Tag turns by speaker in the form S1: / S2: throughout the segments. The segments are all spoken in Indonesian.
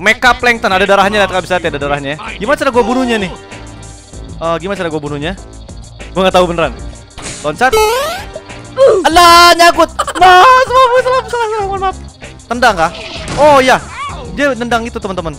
S1: Mecha Plankton ada darahnya lihat bisa ya ada darahnya. Gimana cara gue bunuhnya nih? Eh, gimana cara gue bunuhnya? Gue nggak tahu beneran. Loncat. Alah salah, salah, salah, salah, mohon maaf. Tendang kah? Oh iya, dia nendang itu teman-teman.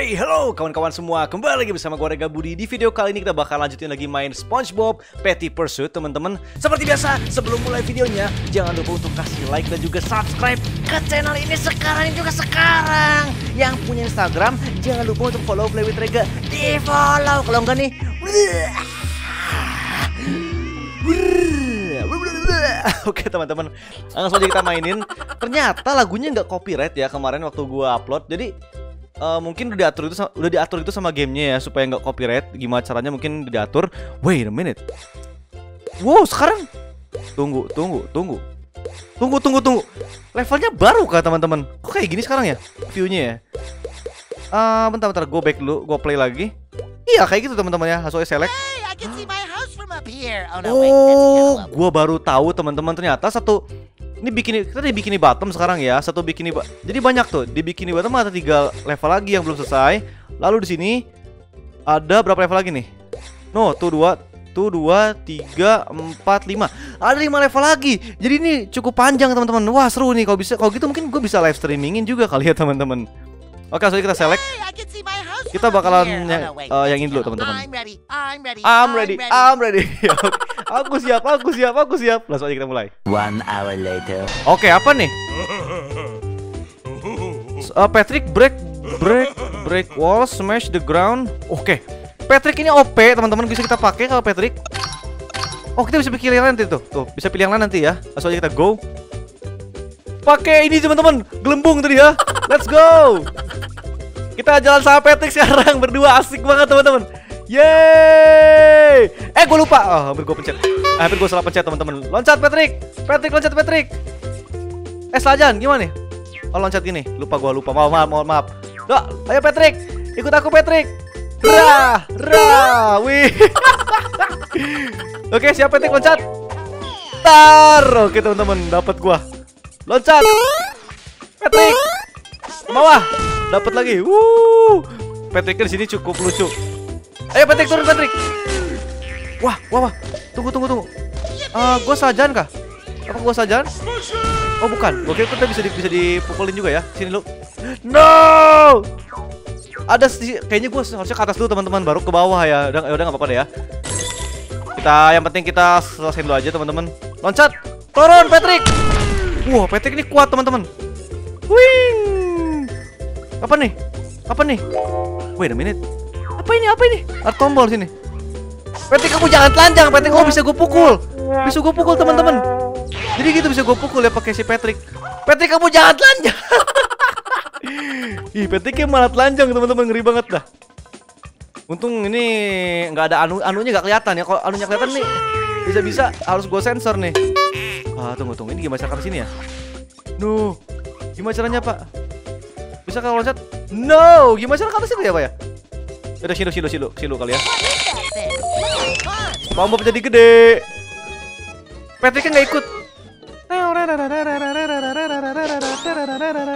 S1: Oke, halo kawan-kawan semua. Kembali lagi bersama gue Rega Budi. Di video kali ini kita bakal lanjutin lagi main SpongeBob Petty Pursuit, teman-teman. Seperti biasa, sebelum mulai videonya, jangan lupa untuk kasih like dan juga subscribe ke channel ini sekarang juga sekarang. Yang punya Instagram, jangan lupa untuk follow Play with Rega. Di follow kalau enggak nih. Oke teman-teman, langsung aja kita mainin. Ternyata lagunya nggak copyright ya kemarin waktu gua upload. Jadi uh, mungkin udah diatur itu sama, udah diatur itu sama gamenya ya supaya nggak copyright. Gimana caranya mungkin diatur? Wait a minute. Wow sekarang tunggu tunggu tunggu tunggu tunggu tunggu levelnya baru kah teman-teman? Kok kayak gini sekarang ya viewnya ya? Uh, bentar bentar gue back dulu, gue play lagi. Iya kayak gitu teman-teman ya, langsung select.
S2: Hey, I can see my house from up here. Oh no,
S1: Oh, gua baru tahu teman-teman ternyata satu ini bikini kita di bikini bottom sekarang ya, satu bikini ba- jadi banyak tuh di bikini bottom ada tiga level lagi yang belum selesai. Lalu di sini ada berapa level lagi nih? No, tuh dua, tuh dua, tiga, empat, lima. Ada lima level lagi. Jadi ini cukup panjang teman-teman. Wah seru nih kalau bisa, kalau gitu mungkin gue bisa live streamingin juga kali ya teman-teman. Oke, langsung aja kita select. Kita bakalan yang-
S2: oh,
S1: eh, yang ini dulu, teman-teman.
S2: I'm ready. I'm ready.
S1: I'm ready, I'm ready. Oke. Aku siap, aku siap, aku siap. Langsung aja kita mulai.
S3: One hour later.
S1: Oke, apa nih? Uh, Patrick break break break wall, smash the ground. Oke. Patrick ini OP, teman-teman bisa kita pakai kalau Patrick. Oh, kita bisa pilih yang lain nanti tuh. Tuh, bisa pilih yang lain nanti ya. Langsung aja kita go. Pakai ini teman-teman, gelembung tadi ya. Let's go. Kita jalan sama Patrick sekarang berdua asik banget teman-teman. Yeay! Gue lupa. Oh, hampir gue pencet. Ah, hampir gue salah pencet teman-teman. Loncat Patrick. Patrick loncat Patrick. Eh, Slajan gimana nih? Oh, loncat gini. Lupa gua lupa. Maaf, maaf, maaf, maaf. Duh, ayo Patrick. Ikut aku Patrick. Rah, rah. Wih. Oke, siap Patrick loncat. Tar. Oke, teman-teman, dapat gua. Loncat. Patrick. Ke bawah. Dapat lagi. Wuh. Patrick di sini cukup lucu. Ayo Patrick turun Patrick. Wah, wah, wah. Tunggu, tunggu, tunggu. Eh, gua salah jalan kah? Apa gua salah jalan? Oh bukan, gue kira kita bisa di, bisa dipukulin juga ya. Sini lu. No! Ada kayaknya gue harusnya ke atas dulu teman-teman, baru ke bawah ya. Udah, ya udah nggak apa-apa deh ya. Kita, yang penting kita selesaiin dulu aja teman-teman. Loncat, turun Patrick. Wah, Patrick ini kuat teman-teman. Wing. Apa nih? Apa nih? Wait a minute. Apa ini? Apa ini? Ada tombol sini. Patrick kamu jangan telanjang, Patrick. Oh bisa gue pukul. Bisa gue pukul teman-teman. Jadi gitu bisa gue pukul ya pakai si Patrick. Patrick kamu jangan telanjang. Ih, Patricknya malah telanjang teman-teman ngeri banget dah. Untung ini nggak ada anu anunya nggak kelihatan ya. Kalau anunya kelihatan nih bisa-bisa harus gue sensor nih. Ah, tunggu tunggu. Ini gimana cara ke sini ya? No. Gimana caranya, Pak? Bisa kalau loncat? No. Gimana cara ke itu ya, Pak ya? Udah silu silu silu silu kali ya. Pom jadi gede. Patrick kan nggak ikut.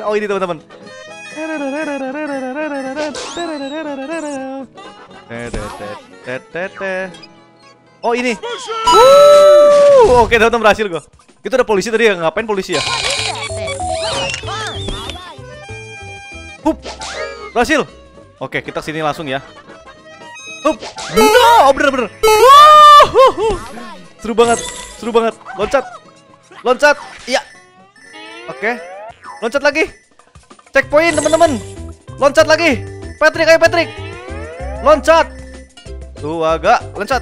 S1: Oh ini teman-teman. Oh ini. Wuh, Oke teman-teman berhasil gua. Itu ada polisi tadi ya ngapain polisi ya? Hup, berhasil. Oke kita sini langsung ya. No, bener bener. Wuh, seru banget, seru banget. Loncat, loncat, iya. Oke, loncat lagi. Checkpoint teman-teman. Loncat lagi. Patrick, ayo Patrick. Loncat. Tuh agak, loncat.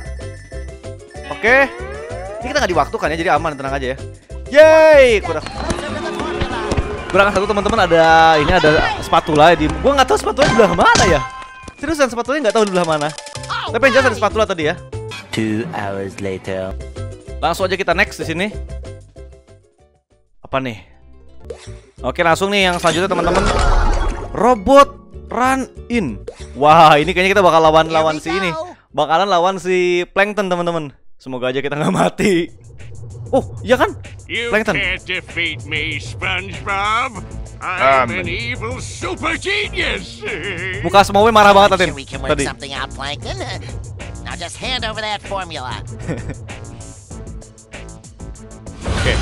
S1: Oke. Ini kita nggak diwaktukan ya, jadi aman, tenang aja ya. Yeay, kurang. Kurang satu teman-teman ada ini ada spatula di. Gua nggak tahu spatula di belah mana ya. Seriusan spatulanya nggak tahu di belah mana. Tapi yang jelas ada spatula tadi ya.
S3: Two hours later.
S1: Langsung aja kita next di sini. Apa nih? Oke, langsung nih yang selanjutnya teman-teman. Robot Run in. Wah, ini kayaknya kita bakal lawan
S2: Here
S1: lawan
S2: we
S1: si ini. Bakalan lawan si Plankton, teman-teman. Semoga aja kita nggak mati. Oh, iya kan?
S4: You
S1: Plankton.
S4: can't defeat me, SpongeBob. I'm an evil super genius.
S1: Muka semua marah banget
S2: Sure
S1: Atin.
S2: we can work
S1: Tadi.
S2: something out, Plankton. Now just hand over that formula.
S1: Oke.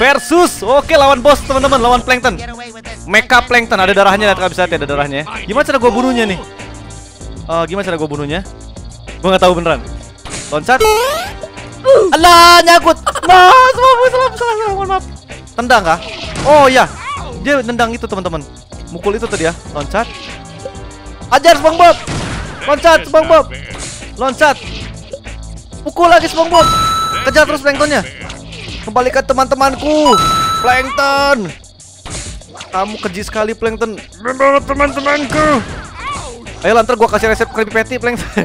S1: Versus. Oke, lawan bos, teman-teman. Lawan Plankton. Mecha Plankton ada darahnya lihat bisa ada darahnya. Gimana cara gua bunuhnya nih? Eh, gimana cara gua bunuhnya? Gua nggak tahu beneran. Loncat. Alah, nyangkut. Nah, salah, salah, salah, salah, mohon maaf. Tendang kah? Oh iya. Dia nendang itu, teman-teman. Mukul itu tadi ya. Loncat. Ajar SpongeBob. Loncat SpongeBob. Loncat. Pukul lagi SpongeBob. Kejar terus Planktonnya. Kembalikan teman-temanku. Plankton. Kamu keji sekali Plankton. Membawa teman-temanku. Ayo lantar gua kasih resep Krabby Patty Plankton.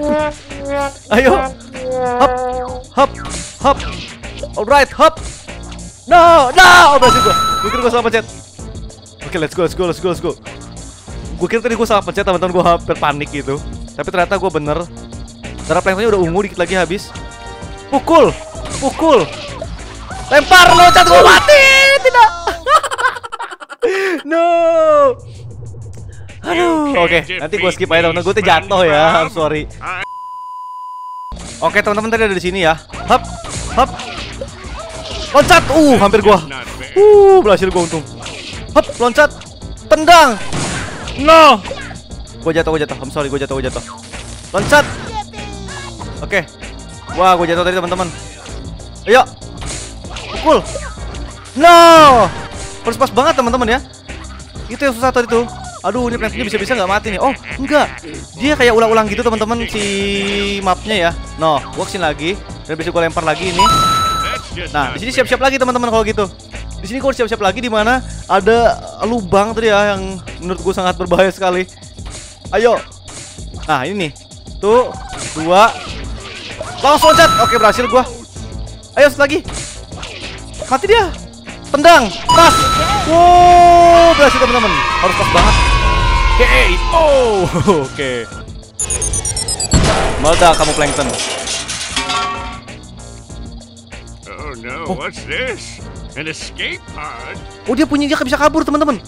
S1: Ayo. Hop. Hop. Hop. Alright, hop. No, no. Oh, berhasil gua. Kira gua salah pencet. Oke, let's go, let's go, let's go, let's go. Gua kira tadi gua salah pencet, teman-teman gua hampir panik gitu. Tapi ternyata gua bener. Darah planktonnya udah ungu dikit lagi habis. Pukul. Pukul. Lempar loncat gua mati. Tidak. no. Aduh. Oke, nanti gua skip aja teman-teman. Gua tuh jatuh ya. I'm sorry. Oke, teman-teman tadi ada di sini ya. Hop. Hop. Loncat. Uh, hampir gua. Uh, berhasil gua untung. Hop, loncat. Tendang. No. Gua jatuh, gua jatuh. I'm sorry, gua jatuh, gua jatuh. Loncat. Oke. Wah, gua jatuh tadi teman-teman. Ayo. Pukul. No. Harus pas banget teman-teman ya. Itu yang susah tadi tuh. Aduh, ini planktonnya bisa-bisa nggak mati nih. Oh, enggak. Dia kayak ulang-ulang gitu teman-teman si mapnya ya. No, ke sini lagi dan bisa gua lempar lagi ini. Nah, di sini siap-siap lagi teman-teman kalau gitu. Di sini gue siap-siap lagi di mana ada lubang tadi ya yang menurut gue sangat berbahaya sekali. Ayo. Nah, ini nih. Tuh, dua. Langsung loncat. Oke, berhasil gua. Ayo lagi. Mati dia. Tendang. Pas. Wow, berhasil teman-teman. Harus pas banget. Oke. Oh, oke. Meledak kamu plankton.
S4: Oh no, what's this? An escape pod?
S1: Oh, dia punya dia bisa kabur, teman-teman.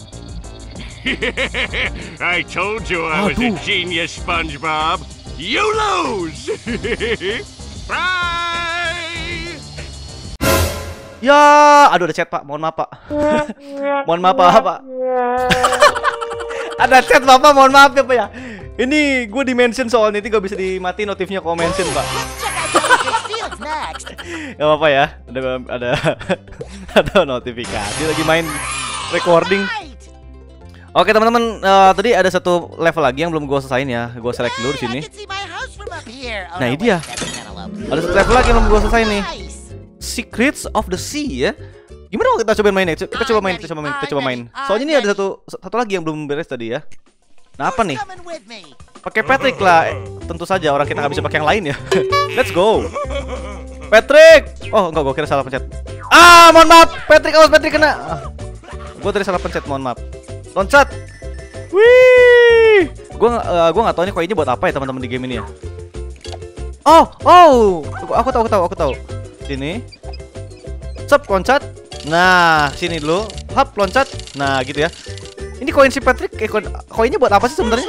S4: I told you I was a genius, SpongeBob. You lose. Bye.
S1: Ya, aduh ada chat pak, mohon maaf pak. mohon maaf pak, pak. ada chat bapak, mohon maaf ya pak ya. Ini gue di mention soalnya itu gak bisa dimati notifnya kalau mention pak. Gak apa-apa ya, ada ada ada notifikasi lagi main recording. Oke teman-teman, eh, tadi ada satu level lagi yang belum gue selesain ya. Gue select dulu di sini.
S2: Oh,
S1: Nah, ini dia. Ada satu level lagi yang belum gue selesai nih. Secrets of the Sea ya. Gimana kalau kita cobain mainnya? Kita coba main, kita coba main, kita coba main. Soalnya ini ada satu satu lagi yang belum beres tadi ya. Nah apa nih? Pakai Patrick lah. Eh, Tentu saja orang kita nggak bisa pakai yang lain ya. Let's go. Patrick. Oh enggak, gue kira salah pencet. Ah, mohon maaf. Patrick, awas Patrick kena. Ah. Gue tadi salah pencet, mohon maaf. Loncat. Wih. Gue uh, gue nggak tahu ini koinnya buat apa ya teman-teman di game ini ya. Oh, oh. Aku, aku tahu, aku tahu, aku tahu. Sini. Sep, loncat. Nah, sini dulu. Hap, loncat. Nah, gitu ya. Ini koin si Patrick, eh, koin, koinnya buat apa sih sebenarnya?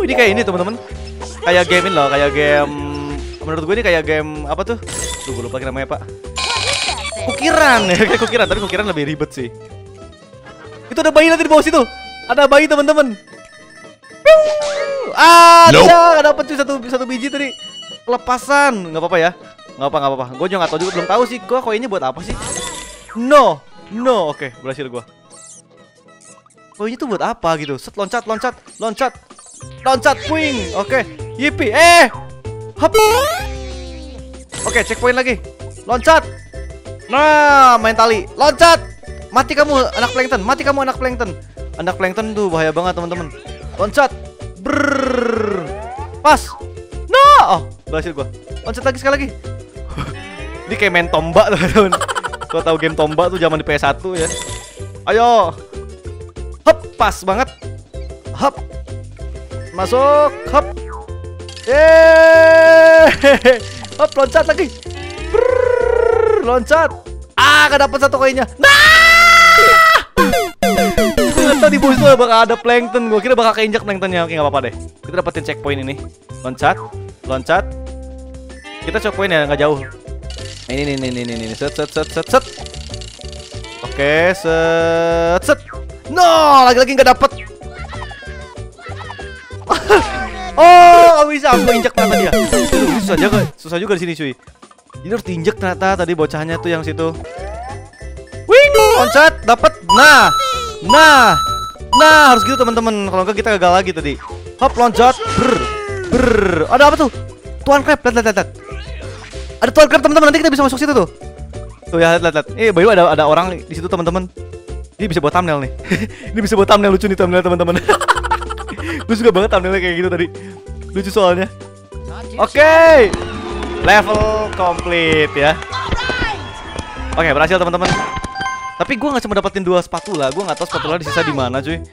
S1: Ini kayak ini teman-teman. Kayak game ini loh, kayak game. Menurut gue ini kayak game apa tuh? Tuh, gue lupa namanya pak. Kukiran ya, kayak kukiran. Tapi kukiran lebih ribet sih. Itu ada bayi nanti di bawah situ. Ada bayi teman-teman. Ah, tidak, nggak dapet cuy satu satu biji tadi. Kelepasan, nggak apa-apa ya. Nggak apa, nggak apa-apa. Gue juga nggak tahu juga belum tahu sih. Gue koinnya buat apa sih? No, no, oke, berhasil gua. Koinnya tuh buat apa gitu? Set loncat, loncat, loncat, loncat, wing. Oke, yipi, eh, hop. Oke, checkpoint lagi. Loncat. Nah, main tali. Loncat. Mati kamu anak plankton. Mati kamu anak plankton. Anak plankton tuh bahaya banget teman-teman. Loncat. Brrrr. Pas. No. Oh, berhasil gua. Loncat lagi sekali lagi. Ini kayak main tombak teman-teman. Kau tahu game tombak tuh zaman di PS1 ya. Ayo. Hop, pas banget. Hop. Masuk. Hop. Eh. Hop, loncat lagi. Brrrr, loncat. Ah, gak dapet satu koinnya. Nah! Tau di bawah itu bakal ada plankton. Gue kira bakal keinjak planktonnya. Oke, gak apa-apa deh. Kita dapetin checkpoint ini. Loncat, loncat. Kita checkpoint ya, nggak jauh. Nah, ini nih, nih, nih, nih, set, set, set, set, set. Oke, set, set. No, lagi-lagi nggak dapet. oh, nggak bisa. Aku injak ternyata dia. Susah juga, susah juga di sini cuy. Ini harus diinjak ternyata tadi bocahnya tuh yang situ. Wing, loncat, dapat. Nah, nah, nah harus gitu teman-teman. Kalau enggak kita gagal lagi tadi. Hop, loncat, ber, ber. Ada apa tuh? Tuan crab, lihat, lihat. Ada tuan crab teman-teman. Nanti kita bisa masuk situ tuh. Tuh ya, lihat, lihat. Eh, by ada ada orang di situ teman-teman. Ini bisa buat thumbnail nih. Ini bisa buat thumbnail lucu nih thumbnail teman-teman. Gue suka banget thumbnailnya kayak gitu tadi. Lucu soalnya. Oke. Level complete ya. Oke, berhasil teman-teman. Tapi gue nggak cuma dapetin dua spatula, gue nggak tahu spatula di sisa di mana, cuy.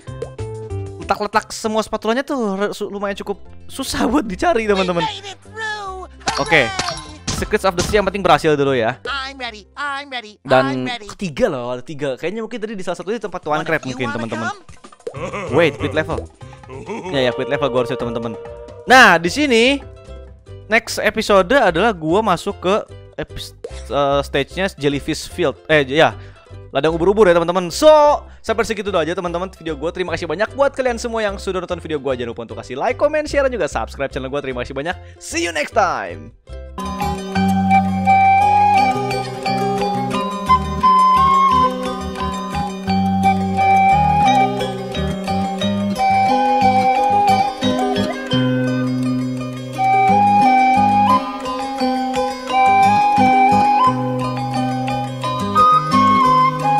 S1: Letak-letak semua spatulanya tuh lumayan cukup susah buat dicari, teman-teman. Oke. Secrets of the Sea yang penting berhasil dulu ya.
S2: I'm ready. I'm ready. I'm
S1: Dan ketiga loh, ada tiga. Kayaknya mungkin tadi di salah satu tempat tuan crab mungkin teman-teman. Wait, quit level. Ya ya quit level gue harus teman-teman. Nah di sini next episode adalah gua masuk ke eh, stage-nya Jellyfish Field. Eh ya ladang ubur-ubur ya teman-teman. So sampai segitu aja teman-teman video gue. Terima kasih banyak buat kalian semua yang sudah nonton video gue. Jangan lupa untuk kasih like, comment, share dan juga subscribe channel gue. Terima kasih banyak. See you next time.